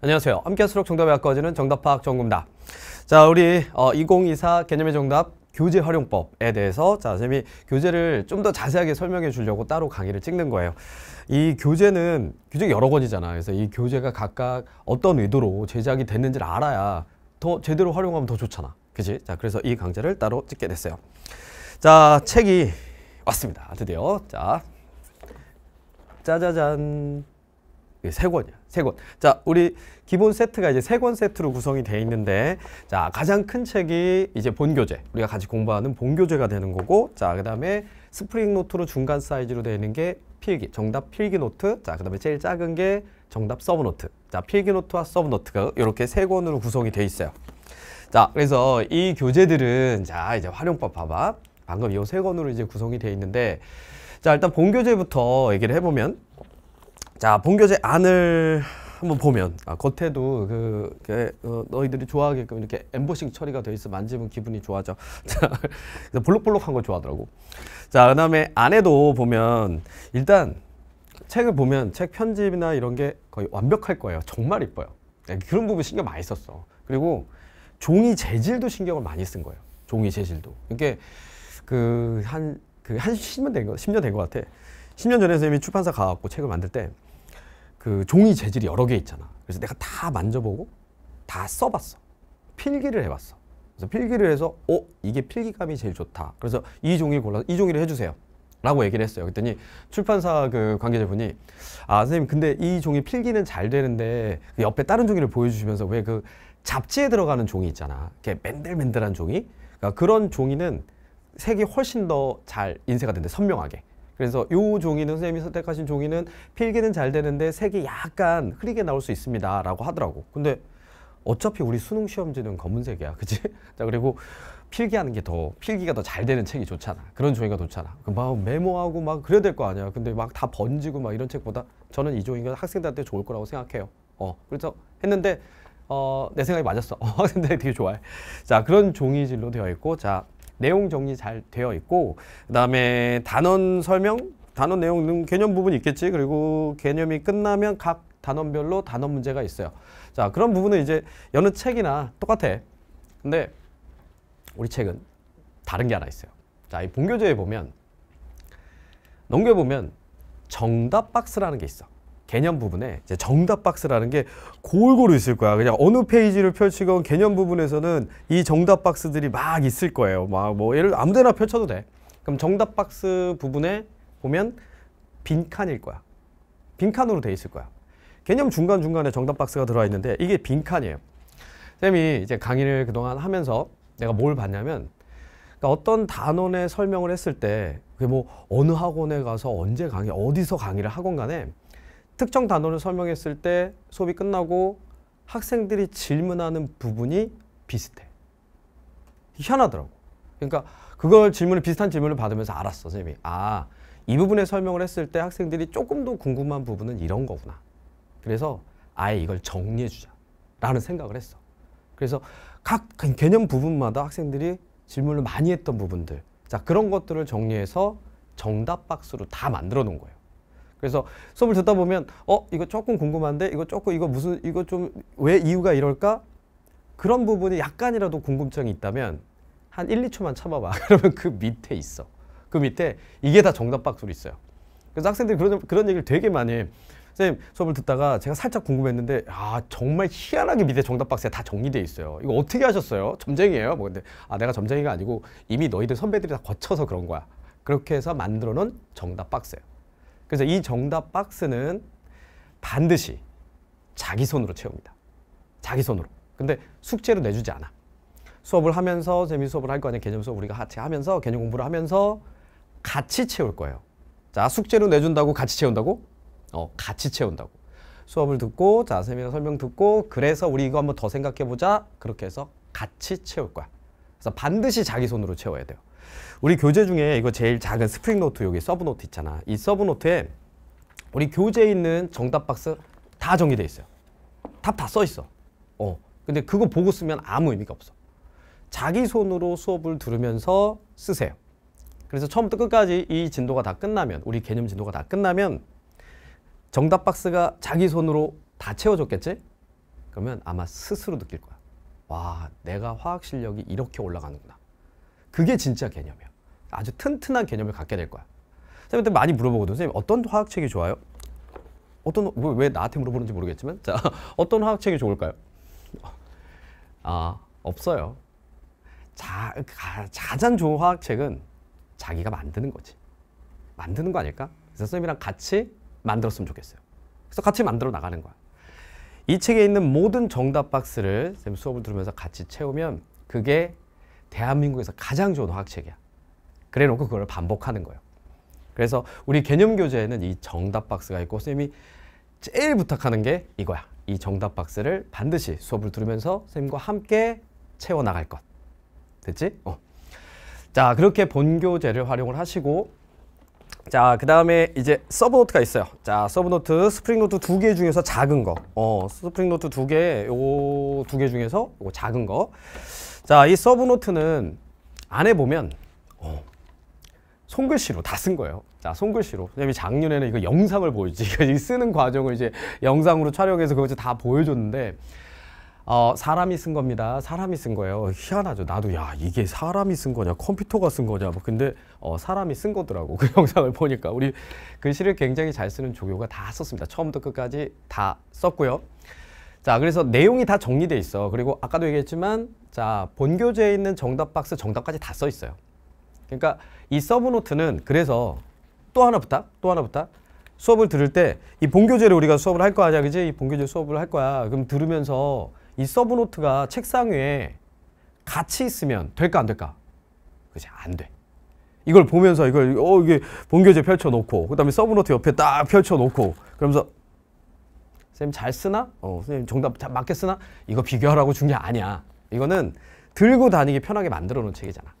안녕하세요. 함께 할수록 정답이 가까워지는 정답학 전공다. 자, 우리 어, 2024 개념의 정답 교재 활용법에 대해서 자, 선생님이 교재를 좀 더 자세하게 설명해 주려고 따로 강의를 찍는 거예요. 이 교재는 교재 여러 권이잖아. 그래서 이 교재가 각각 어떤 의도로 제작이 됐는지를 알아야 더 제대로 활용하면 더 좋잖아. 그지? 자, 그래서 이 강좌를 따로 찍게 됐어요. 자, 책이 왔습니다. 드디어. 자, 짜자잔. 이게 세 권이야. 세 권. 자, 우리 기본 세트가 이제 세 권 세트로 구성이 돼 있는데 자, 가장 큰 책이 이제 본교재. 우리가 같이 공부하는 본교재가 되는 거고 자, 그다음에 스프링 노트로 중간 사이즈로 되어 있는 게 필기, 정답 필기 노트. 자, 그다음에 제일 작은 게 정답 서브 노트. 자, 필기 노트와 서브 노트가 이렇게 세 권으로 구성이 돼 있어요. 자, 그래서 이 교재들은 자, 이제 활용법 봐봐. 방금 이 세 권으로 이제 구성이 돼 있는데 자, 일단 본교재부터 얘기를 해 보면 자, 본교재 안을 한번 보면 아, 겉에도 그, 그 어, 너희들이 좋아하게끔 이렇게 엠보싱 처리가 돼 있어 만지면 기분이 좋아져. 자, 볼록볼록한 걸 좋아하더라고. 자, 그다음에 안에도 보면 일단 책을 보면 책 편집이나 이런 게 거의 완벽할 거예요. 정말 이뻐요. 네, 그런 부분 신경 많이 썼어. 그리고 종이 재질도 신경을 많이 쓴 거예요. 종이 재질도. 이게 그 한 그한 10년 된 거, 10년 된것 같아. 10년 전에 선생님이 출판사 가갖고 책을 만들 때 그 종이 재질이 여러 개 있잖아. 그래서 내가 다 만져보고 다 써봤어. 필기를 해봤어. 그래서 필기를 해서 어 이게 필기감이 제일 좋다. 그래서 이 종이 골라서 이 종이를 해주세요. 라고 얘기를 했어요. 그랬더니 출판사 그 관계자분이 아 선생님 근데 이 종이 필기는 잘 되는데 그 옆에 다른 종이를 보여주시면서 왜 그 잡지에 들어가는 종이 있잖아. 이렇게 맨들맨들한 종이. 그러니까 그런 종이는 색이 훨씬 더 잘 인쇄가 된대 선명하게. 그래서 요 종이는 선생님이 선택하신 종이는 필기는 잘 되는데 색이 약간 흐리게 나올 수 있습니다 라고 하더라고. 근데 어차피 우리 수능 시험지는 검은색이야, 그치? 자 그리고 필기하는 게 더 필기가 더 잘 되는 책이 좋잖아. 그런 종이가 좋잖아. 막 메모하고 막 그래야 될 거 아니야. 근데 막 다 번지고 막 이런 책보다 저는 이 종이가 학생들한테 좋을 거라고 생각해요. 어 그래서 했는데 어, 내 생각이 맞았어. 어, 학생들이 되게 좋아해. 자 그런 종이질로 되어 있고 자 내용 정리 잘 되어 있고 그다음에 단원 설명, 단원 내용 개념 부분이 있겠지. 그리고 개념이 끝나면 각 단원별로 단원 문제가 있어요. 자, 그런 부분은 이제 여느 책이나 똑같아. 근데 우리 책은 다른 게 하나 있어요. 자, 이 본교재에 보면 넘겨보면 정답 박스라는 게 있어. 개념 부분에 이제 정답 박스라는 게 골고루 있을 거야. 그냥 어느 페이지를 펼치건 개념 부분에서는 이 정답 박스들이 막 있을 거예요. 막뭐 예를 아무데나 펼쳐도 돼. 그럼 정답 박스 부분에 보면 빈칸일 거야. 빈칸으로 돼 있을 거야. 개념 중간 중간에 정답 박스가 들어와 있는데 이게 빈칸이에요. 쌤이 이제 강의를 그동안 하면서 내가 뭘 봤냐면 그러니까 어떤 단원의 설명을 했을 때 그게 뭐 어느 학원에 가서 언제 강의 어디서 강의를 하건 간에 특정 단어를 설명했을 때 수업이 끝나고 학생들이 질문하는 부분이 비슷해. 희한하더라고. 그러니까 그걸 질문을 비슷한 질문을 받으면서 알았어, 선생님이. 아, 이 부분에 설명을 했을 때 학생들이 조금 더 궁금한 부분은 이런 거구나. 그래서 아예 이걸 정리해 주자. 라는 생각을 했어. 그래서 각 개념 부분마다 학생들이 질문을 많이 했던 부분들. 자, 그런 것들을 정리해서 정답 박스로 다 만들어 놓은 거예요. 그래서 수업을 듣다 보면 어 이거 조금 궁금한데 이거 조금 이거 무슨 이거 좀 왜 이유가 이럴까? 그런 부분이 약간이라도 궁금증이 있다면 한 1, 2초만 참아봐. 그러면 그 밑에 있어. 그 밑에 이게 다 정답 박스로 있어요. 그래서 학생들이 그런 그런 얘기를 되게 많이 해. 선생님 수업을 듣다가 제가 살짝 궁금했는데 아 정말 희한하게 밑에 정답 박스에 다 정리돼 있어요. 이거 어떻게 하셨어요? 점쟁이에요? 뭐 근데 아 내가 점쟁이가 아니고 이미 너희들 선배들이 다 거쳐서 그런 거야. 그렇게 해서 만들어 놓은 정답 박스예요 그래서 이 정답 박스는 반드시 자기 손으로 채웁니다. 자기 손으로. 근데 숙제로 내주지 않아. 수업을 하면서 재미 수업을 할 거 아니야. 개념 수업 우리가 같이 하면서 개념 공부를 하면서 같이 채울 거예요. 자, 숙제로 내준다고 같이 채운다고? 어, 같이 채운다고. 수업을 듣고 자, 선생님 설명 듣고 그래서 우리 이거 한번 더 생각해 보자. 그렇게 해서 같이 채울 거야. 그래서 반드시 자기 손으로 채워야 돼요. 우리 교재 중에 이거 제일 작은 스프링 노트 여기 서브 노트 있잖아. 이 서브 노트에 우리 교재에 있는 정답 박스 다 정리돼 있어요. 답 다 써 있어. 어. 근데 그거 보고 쓰면 아무 의미가 없어. 자기 손으로 수업을 들으면서 쓰세요. 그래서 처음부터 끝까지 이 진도가 다 끝나면 우리 개념 진도가 다 끝나면 정답 박스가 자기 손으로 다 채워졌겠지? 그러면 아마 스스로 느낄 거야. 와, 내가 화학 실력이 이렇게 올라가는구나. 그게 진짜 개념이야. 아주 튼튼한 개념을 갖게 될 거야. 선생님한테 많이 물어보거든. 선생님 어떤 화학책이 좋아요? 어떤 왜, 왜 나한테 물어보는지 모르겠지만 자 어떤 화학책이 좋을까요? 아 없어요. 자 가, 가장 좋은 화학책은 자기가 만드는 거지. 만드는 거 아닐까? 그래서 선생님이랑 같이 만들었으면 좋겠어요. 그래서 같이 만들어 나가는 거야. 이 책에 있는 모든 정답 박스를 쌤 수업을 들으면서 같이 채우면 그게 대한민국에서 가장 좋은 화학책이야. 그래 놓고 그걸 반복하는 거예요. 그래서 우리 개념 교재에는 이 정답 박스가 있고 선생님이 제일 부탁하는 게 이거야. 이 정답 박스를 반드시 수업을 들으면서 선생님과 함께 채워 나갈 것. 됐지? 어. 자, 그렇게 본교재를 활용을 하시고 자, 그 다음에 이제 서브노트가 있어요. 자, 서브노트, 스프링노트 두 개 중에서 작은 거. 어, 스프링노트 두 개, 요 두 개 중에서 요거 작은 거. 자, 이 서브 노트는 안에 보면, 어, 손글씨로 다 쓴 거예요. 자, 손글씨로. 왜냐면 작년에는 이거 영상을 보여주지. 이 쓰는 과정을 이제 영상으로 촬영해서 그것을 다 보여줬는데, 어, 사람이 쓴 겁니다. 사람이 쓴 거예요. 희한하죠. 나도 야 이게 사람이 쓴 거냐, 컴퓨터가 쓴 거냐. 뭐 근데 어, 사람이 쓴 거더라고. 그 영상을 보니까 우리 글씨를 굉장히 잘 쓰는 조교가 다 썼습니다. 처음부터 끝까지 다 썼고요. 자, 그래서 내용이 다 정리돼 있어. 그리고 아까도 얘기했지만, 자 본교재에 있는 정답 박스 정답까지 다 써 있어요. 그러니까 이 서브노트는 그래서 또 하나 부탁, 또 하나 부탁. 수업을 들을 때 이 본교재를 우리가 수업을 할 거 아니야, 그지? 이 본교재 수업을 할 거야. 그럼 들으면서 이 서브노트가 책상 위에 같이 있으면 될까 안 될까? 그지 안 돼. 이걸 보면서 이걸 어 이게 본교재 펼쳐놓고 그 다음에 서브노트 옆에 딱 펼쳐놓고 그러면서 선생님 잘 쓰나? 어 선생님 정답 잘 맞게 쓰나? 이거 비교하라고 준 게 아니야. 이거는 들고 다니기 편하게 만들어 놓은 책이잖아.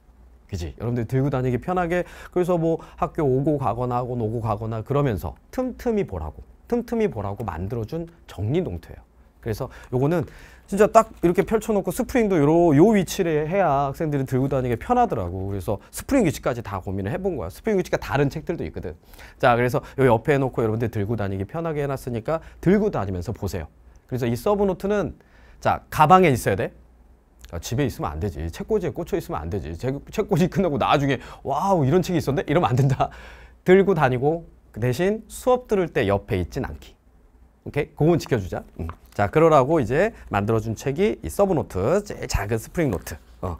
그지? 여러분들 들고 다니기 편하게 그래서 뭐 학교 오고 가거나 하고 오고 가거나 그러면서 틈틈이 보라고 틈틈이 보라고 만들어준 정리 노트예요. 그래서 요거는 진짜 딱 이렇게 펼쳐놓고 스프링도 요, 요 위치를 해야 학생들이 들고 다니기 편하더라고. 그래서 스프링 위치까지 다 고민을 해본 거야. 스프링 위치가 다른 책들도 있거든. 자, 그래서 요 옆에 해놓고 여러분들 들고 다니기 편하게 해놨으니까 들고 다니면서 보세요. 그래서 이 서브노트는 자, 가방에 있어야 돼. 아, 집에 있으면 안 되지. 책꽂이에 꽂혀 있으면 안 되지. 책꽂이 끝나고 나중에 wow 이런 책이 있었네? 이러면 안 된다. 들고 다니고 그 대신 수업 들을 때 옆에 있진 않기. 오케이? 그건 지켜주자. 음. 자, 그러라고 이제 만들어준 책이 이 서브노트, 제일 작은 스프링 노트. 어.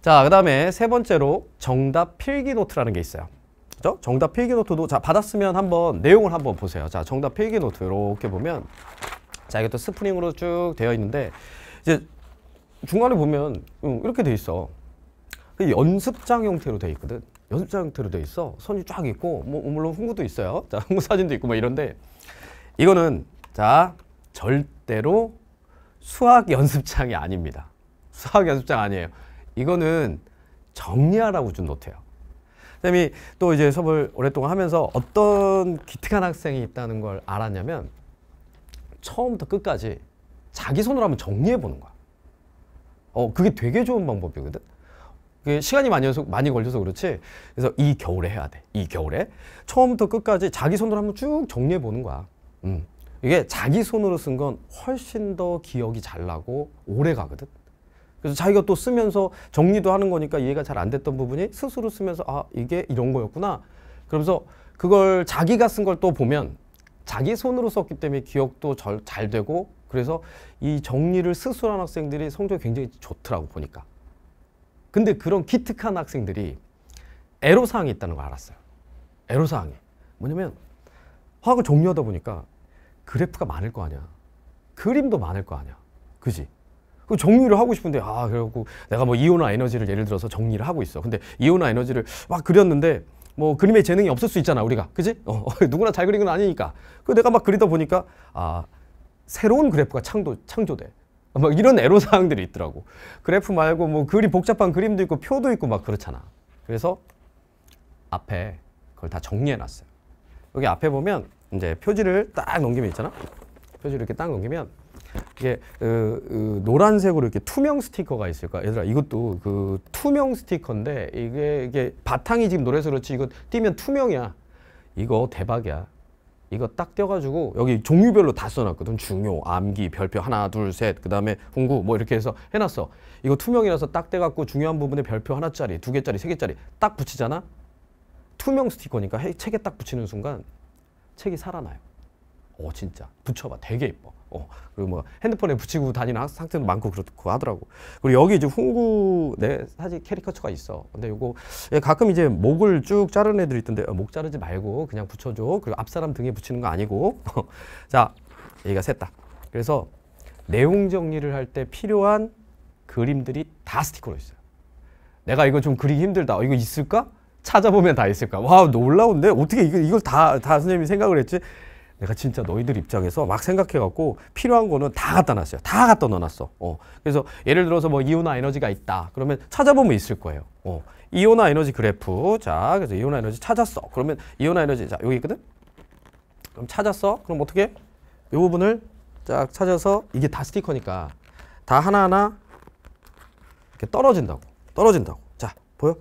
자, 그 다음에 세 번째로 정답 필기 노트라는 게 있어요. 그죠? 정답 필기 노트도 자, 받았으면 한번 내용을 한번 보세요. 자, 정답 필기 노트 이렇게 보면 자, 이게 또 스프링으로 쭉 되어 있는데 이제 중간에 보면 음, 이렇게 돼 있어. 그 연습장 형태로 돼 있거든. 연습장 형태로 돼 있어. 선이 쫙 있고 뭐 물론 흥구도 있어요. 자, 흥구 사진도 있고 뭐 이런데 이거는 자 절대로 수학 연습장이 아닙니다. 수학 연습장 아니에요. 이거는 정리하라고 준 노트예요. 선생님이 또 이제 수업을 오랫동안 하면서 어떤 기특한 학생이 있다는 걸 알았냐면 처음부터 끝까지 자기 손으로 한번 정리해 보는 거야. 어, 그게 되게 좋은 방법이거든. 그게 시간이 많이, 많이 걸려서 그렇지. 그래서 이 겨울에 해야 돼. 이 겨울에. 처음부터 끝까지 자기 손으로 한번 쭉 정리해 보는 거야. 음. 이게 자기 손으로 쓴 건 훨씬 더 기억이 잘 나고 오래 가거든. 그래서 자기가 또 쓰면서 정리도 하는 거니까 이해가 잘 안 됐던 부분이 스스로 쓰면서 아, 이게 이런 거였구나. 그러면서 그걸 자기가 쓴 걸 또 보면 자기 손으로 썼기 때문에 기억도 잘, 잘 되고 그래서 이 정리를 스스로 한 학생들이 성적이 굉장히 좋더라고 보니까. 근데 그런 기특한 학생들이 애로사항이 있다는 걸 알았어요. 애로사항이. 뭐냐면 화학을 정리하다 보니까 그래프가 많을 거 아니야. 그림도 많을 거 아니야. 그지? 그 정리를 하고 싶은데 아 그래갖고 내가 뭐 이온화 에너지를 예를 들어서 정리를 하고 있어. 근데 이온화 에너지를 막 그렸는데 뭐 그림에 재능이 없을 수 있잖아 우리가 그지? 어, 누구나 잘 그리는 건 아니니까. 그 내가 막 그리다 보니까 아 새로운 그래프가 창도 창조돼. 막 이런 애로 사항들이 있더라고. 그래프 말고 뭐 그리 복잡한 그림도 있고 표도 있고 막 그렇잖아. 그래서 앞에 그걸 다 정리해 놨어요. 여기 앞에 보면 이제 표지를 딱 넘기면 있잖아. 표지를 이렇게 딱 넘기면 이게 그, 그 노란색으로 이렇게 투명 스티커가 있을 거야. 얘들아 이것도 그 투명 스티커인데 이게 이게 바탕이 지금 노래서 그렇지 이거 띄면 투명이야. 이거 대박이야. 이거 딱 떼어가지고 여기 종류별로 다 써놨거든. 중요, 암기, 별표 하나, 둘, 셋, 그 다음에 훈구 뭐 이렇게 해서 해놨어. 이거 투명이라서 딱 떼갖고 중요한 부분에 별표 하나짜리, 두 개짜리, 세 개짜리 딱 붙이잖아. 투명 스티커니까 해- 책에 딱 붙이는 순간 책이 살아나요. 어 진짜 붙여봐 되게 이뻐. 어 그리고 뭐 핸드폰에 붙이고 다니는 학- 학생도 많고 그렇고 하더라고. 그리고 여기 이제 훈구 내 사진 캐리커처가 있어. 근데 요거 예, 가끔 이제 목을 쭉 자르는 애들 있던데 어, 목 자르지 말고 그냥 붙여줘. 그리고 앞 사람 등에 붙이는 거 아니고. 자 여기가 셋다. 그래서 내용 정리를 할 때 필요한 그림들이 다 스티커로 있어요. 내가 이거 좀 그리기 힘들다. 어, 이거 있을까? 찾아보면 다 있을까? 와 놀라운데 어떻게 이걸 이걸 다 다 선생님이 생각을 했지? 내가 진짜 너희들 입장에서 막 생각해갖고 필요한 거는 다 갖다 놨어요. 다 갖다 넣어놨어. 어. 그래서 예를 들어서 뭐 이온화 에너지가 있다. 그러면 찾아보면 있을 거예요. 어. 이온화 에너지 그래프. 자, 그래서 이온화 에너지 찾았어. 그러면 이온화 에너지 자 여기 있거든. 그럼 찾았어. 그럼 어떻게? 이 부분을 쫙 찾아서 이게 다 스티커니까 다 하나하나 이렇게 떨어진다고. 떨어진다고. 자, 보여?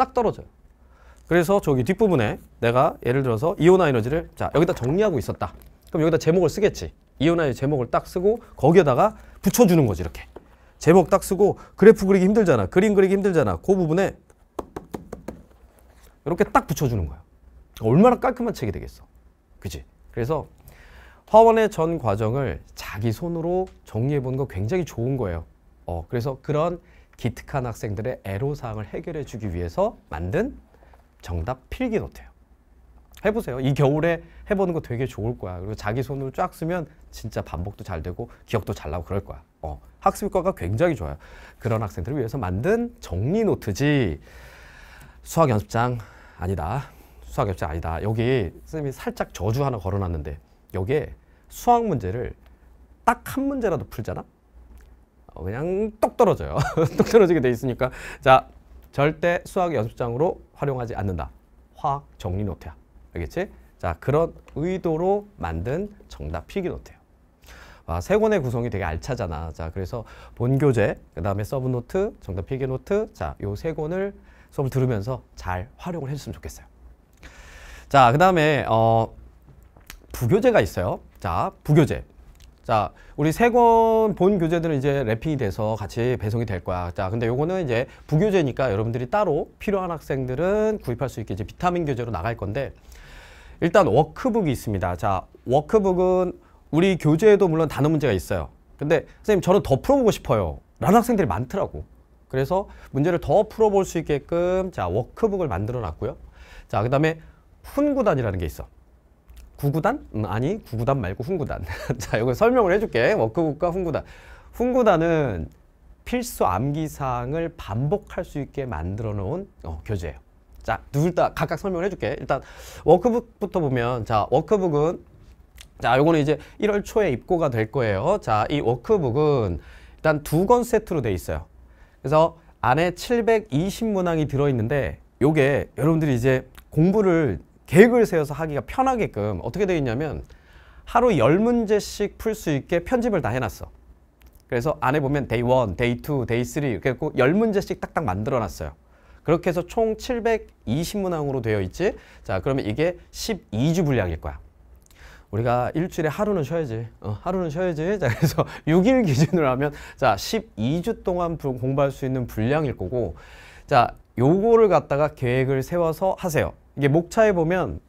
싹 떨어져요. 그래서 저기 뒷부분에 내가 예를 들어서 이온화 에너지를 자 여기다 정리하고 있었다. 그럼 여기다 제목을 쓰겠지. 이온화의 제목을 딱 쓰고 거기에다가 붙여주는 거지 이렇게. 제목 딱 쓰고 그래프 그리기 힘들잖아. 그림 그리기 힘들잖아. 그 부분에 이렇게 딱 붙여주는 거야. 얼마나 깔끔한 책이 되겠어. 그지? 그래서 화원의 전 과정을 자기 손으로 정리해 보는 거 굉장히 좋은 거예요. 어, 그래서 그런 기특한 학생들의 애로사항을 해결해 주기 위해서 만든 정답 필기 노트예요. 해보세요. 이 겨울에 해보는 거 되게 좋을 거야. 그리고 자기 손으로 쫙 쓰면 진짜 반복도 잘 되고 기억도 잘 나고 그럴 거야. 어, 학습 효과가 굉장히 좋아요. 그런 학생들을 위해서 만든 정리 노트지 수학 연습장 아니다. 수학 연습장 아니다. 여기 선생님이 살짝 저주 하나 걸어놨는데 여기에 수학 문제를 딱 한 문제라도 풀잖아. 어, 그냥 똑 떨어져요. 똑 떨어지게 돼 있으니까 자 절대 수학 연습장으로 활용하지 않는다. 화학 정리 노트야. 알겠지? 자 그런 의도로 만든 정답 필기 노트예요. 아, 세 권의 구성이 되게 알차잖아. 자 그래서 본 교재, 그 다음에 서브 노트, 정답 필기 노트, 자 요 세 권을 수업을 들으면서 잘 활용을 해줬으면 좋겠어요. 자 그 다음에 어, 부교재가 있어요. 자 부교재. 자, 우리 세 권 본 교재들은 이제 wrapping이 돼서 같이 배송이 될 거야. 자, 근데 요거는 이제 부교재니까 여러분들이 따로 필요한 학생들은 구입할 수 있게 이제 비타민 교재로 나갈 건데 일단 워크북이 있습니다. 자, 워크북은 우리 교재에도 물론 단원 문제가 있어요. 근데 선생님 저는 더 풀어보고 싶어요. 라는 학생들이 많더라고. 그래서 문제를 더 풀어볼 수 있게끔 자, 워크북을 만들어 놨고요. 자, 그 다음에 훈구단이라는 게 있어. 구구단? 음, 아니 구구단 말고 훈구단. 자, 이거 설명을 해줄게. 워크북과 훈구단. 훈구단은 필수 암기 사항을 반복할 수 있게 만들어 놓은 어, 교재예요. 자, 둘 다 각각 설명을 해줄게. 일단 워크북부터 보면 자, 워크북은 자, 요거는 이제 1월 초에 입고가 될 거예요. 자, 이 워크북은 일단 두 권 세트로 돼 있어요. 그래서 안에 720문항이 들어 있는데 요게 여러분들이 이제 공부를 계획을 세워서 하기가 편하게끔 어떻게 되어 있냐면 하루 10문제씩 풀 수 있게 편집을 다 해놨어. 그래서 안에 보면 Day 1, Day 2, Day 3 이렇게 했고 10문제씩 딱딱 만들어 놨어요. 그렇게 해서 총 720문항으로 되어 있지. 자, 그러면 이게 12주 분량일 거야. 우리가 일주일에 하루는 쉬어야지. 어, 하루는 쉬어야지. 자, 그래서 6일 기준으로 하면 자, 12주 동안 부- 공부할 수 있는 분량일 거고. 자, 요거를 갖다가 계획을 세워서 하세요. 이게 목차에 보면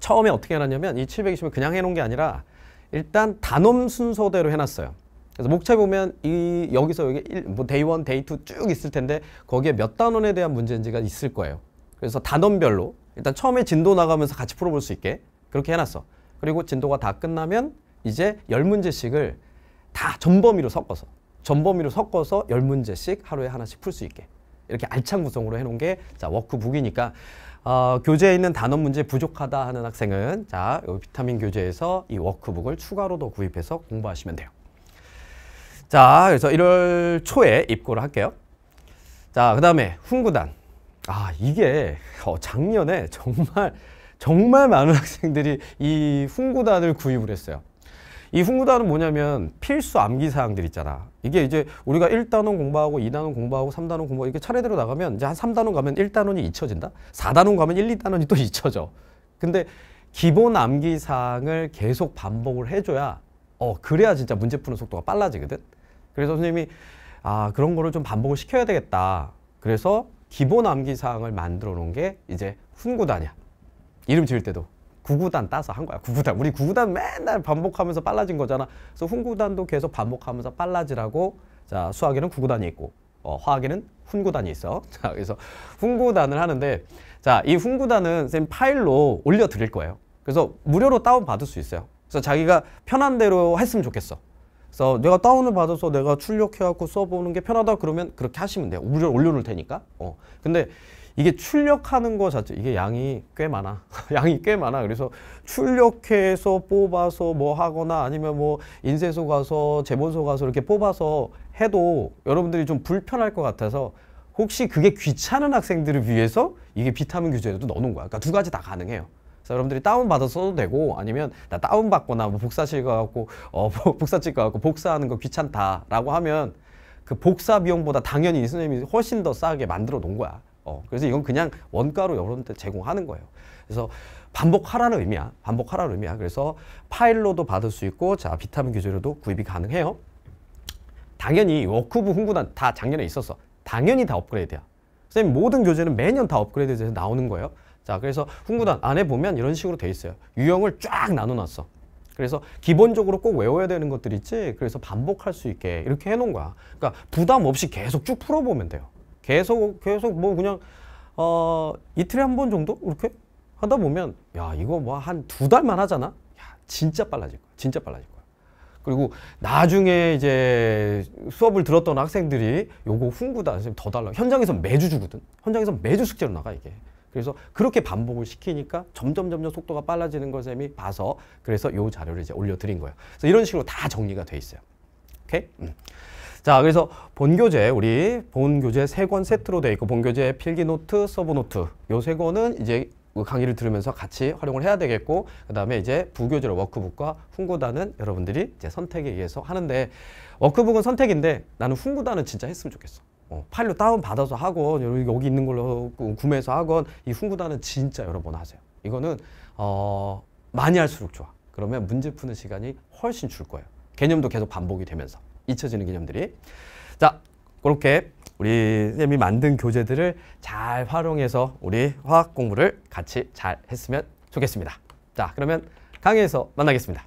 처음에 어떻게 해놨냐면 이 720을 그냥 해놓은 게 아니라 일단 단원 순서대로 해놨어요. 그래서 목차에 보면 이 여기서 여기 일, 뭐 Day one, Day two 쭉 있을 텐데 거기에 몇 단원에 대한 문제인지가 있을 거예요. 그래서 단원별로 일단 처음에 진도 나가면서 같이 풀어볼 수 있게 그렇게 해놨어. 그리고 진도가 다 끝나면 이제 열 문제씩을 다 전범위로 섞어서 전범위로 섞어서 열 문제씩 하루에 하나씩 풀 수 있게 이렇게 알찬 구성으로 해놓은 게 자 워크북이니까 어, 교재에 있는 단원 문제 부족하다 하는 학생은 자 여기 비타민 교재에서 이 워크북을 추가로 더 구입해서 공부하시면 돼요. 자 그래서 1월 초에 입고를 할게요. 자 그 다음에 훈구단 아 이게 어, 작년에 정말 정말 많은 학생들이 이 훈구단을 구입을 했어요. 이 훈구단은 뭐냐면 필수 암기 사항들 있잖아. 이게 이제 우리가 1단원 공부하고 2단원 공부하고 3단원 공부하고 이렇게 차례대로 나가면 이제 한 3단원 가면 1단원이 잊혀진다. 4단원 가면 1, 2단원이 또 잊혀져. 근데 기본 암기 사항을 계속 반복을 해줘야 어 그래야 진짜 문제 푸는 속도가 빨라지거든. 그래서 선생님이 아 그런 거를 좀 반복을 시켜야 되겠다. 그래서 기본 암기 사항을 만들어 놓은 게 이제 훈구단이야. 이름 지을 때도 구구단 따서 한 거야. 구구단. 우리 구구단 맨날 반복하면서 빨라진 거잖아. 그래서 훈구단도 계속 반복하면서 빨라지라고 자 수학에는 구구단이 있고 어, 화학에는 훈구단이 있어. 자 그래서 훈구단을 하는데 자이 훈구단은 선생님 파일로 올려 드릴 거예요. 그래서 무료로 다운 받을 수 있어요. 그래서 자기가 편한 대로 했으면 좋겠어. 그래서 내가 다운을 받아서 내가 출력해갖고 써보는 게 편하다 그러면 그렇게 하시면 돼요. 무료로 올려놓을 테니까. 어. 근데 이게 출력하는 거 자체 이게 양이 꽤 많아. 양이 꽤 많아. 그래서 출력해서 뽑아서 뭐 하거나 아니면 뭐 인쇄소 가서 재본소 가서 이렇게 뽑아서 해도 여러분들이 좀 불편할 것 같아서 혹시 그게 귀찮은 학생들을 위해서 이게 비타민 교재에도 넣어놓은 거야. 그러니까 두 가지 다 가능해요. 그래서 여러분들이 다운 받아 써도 되고 아니면 나 다운 받거나 뭐 복사실 가갖고 어 복사집 가갖고 복사하는 거 귀찮다라고 하면 그 복사 비용보다 당연히 이 선생님이 훨씬 더 싸게 만들어 놓은 거야. 어 그래서 이건 그냥 원가로 여러분한테 제공하는 거예요. 그래서 반복하라는 의미야. 반복하라는 의미야. 그래서 파일로도 받을 수 있고 자 비타민 교재로도 구입이 가능해요. 당연히 워크북 훈구단 다 작년에 있었어. 당연히 다 업그레이드야. 선생님 모든 교재는 매년 다 업그레이드 돼서 나오는 거예요. 자 그래서 훈구단 안에 보면 이런 식으로 돼 있어요. 유형을 쫙 나눠놨어. 그래서 기본적으로 꼭 외워야 되는 것들 있지. 그래서 반복할 수 있게 이렇게 해놓은 거야. 그러니까 부담 없이 계속 쭉 풀어보면 돼요. 계속 계속 뭐 그냥 어 이틀에 한 번 정도 이렇게 하다 보면 야 이거 뭐 한 두 달만 하잖아. 야 진짜 빨라질 거야. 진짜 빨라질 거야. 그리고 나중에 이제 수업을 들었던 학생들이 요거 훈구단 선생님 더 달라. 현장에서 매주 주거든. 현장에서 매주 숙제로 나가 이게. 그래서 그렇게 반복을 시키니까 점점 점점 속도가 빨라지는 걸 쌤이 봐서 그래서 요 자료를 이제 올려드린 거예요. 그래서 이런 식으로 다 정리가 돼 있어요. 오케이? 음. 자, 그래서 본교재 우리 본교재 세 권 세트로 돼 있고 본교재 필기 노트, 서브 노트 요 세 권은 이제 그 강의를 들으면서 같이 활용을 해야 되겠고 그 다음에 이제 부교재로 워크북과 훈구단은 여러분들이 이제 선택에 의해서 하는데 워크북은 선택인데 나는 훈구단은 진짜 했으면 좋겠어. 어, 파일로 다운 받아서 하건 여기 있는 걸로 구매해서 하건 이 훈구단은 진짜 여러 번 하세요. 이거는 어, 많이 할수록 좋아. 그러면 문제 푸는 시간이 훨씬 줄 거예요. 개념도 계속 반복이 되면서 잊혀지는 개념들이 자 그렇게 우리 쌤이 만든 교재들을 잘 활용해서 우리 화학 공부를 같이 잘 했으면 좋겠습니다. 자 그러면 강의에서 만나겠습니다.